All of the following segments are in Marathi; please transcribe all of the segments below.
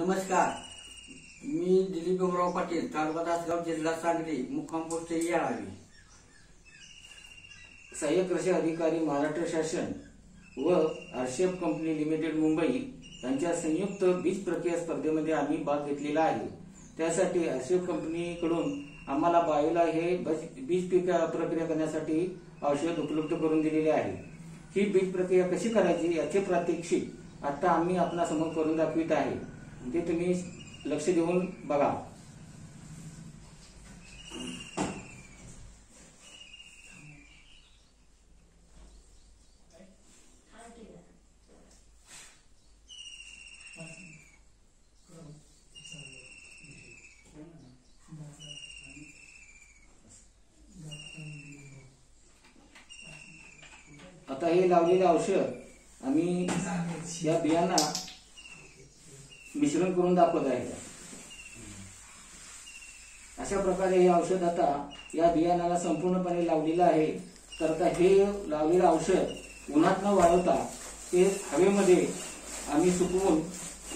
नमस्कार. मी दिलीप बाबुराव पाटील तालुका तासगाव जिल्हा सांगली मुक्काम पोस्ट येळावी सहाय्यक कृषी अधिकारी महाराष्ट्र शासन व आरशेफ कंपनी लिमिटेड मुंबई यांच्या संयुक्त बीज प्रक्रिया स्पर्धेमध्ये आम्ही भाग घेतलेला आहे. त्यासाठी आरशेफ कंपनीकडून आम्हाला बायोला हे बस- बीज पीक प्रक्रिया करण्यासाठी औषध उपलब्ध करून दिलेले आहे. ही बीज प्रक्रिया कशी करायची याचे प्रात्यक्षिक आता आम्ही आपणासमोर करून दाखवित आहे. ते तुम्ही लक्ष देऊन बघा. आता हे लावलेलं औषध आम्ही या बियांना मिश्रण करून दाखवत आहे अशा प्रकारे हे औषध आता या बियाणाला संपूर्णपणे लावलेलं आहे. तर आता हे लावलेलं औषध उन्हात न वाळवता ते हवेमध्ये आम्ही सुकवून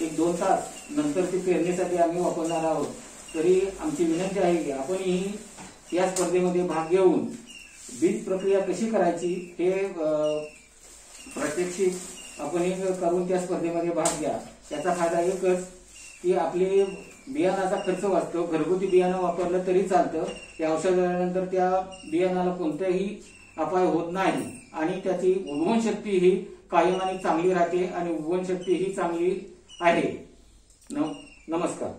एक दोन तास नंतर ते पेरणीसाठी आम्ही वापरणार आहोत. तरी आमची विनंती आहे की आपणही या स्पर्धेमध्ये भाग घेऊन बीज प्रक्रिया कशी करायची हे प्रत्यक्षित प्रात्यक्षिक आपण एक करून त्या स्पर्धेमध्ये भाग घ्या. त्याचा फायदा एकच की आपली बियाणाचा खर्च वाचतो. घरगुती बियाणं वापरलं तरी चालतं. त्या औषध झाल्यानंतर त्या बियाणाला कोणताही अपाय होत नाही. आणि त्याची उगवण शक्ती ही कायम आणि चांगली राहते आणि उगवण शक्ती ही चांगली आहे. नमस्कार.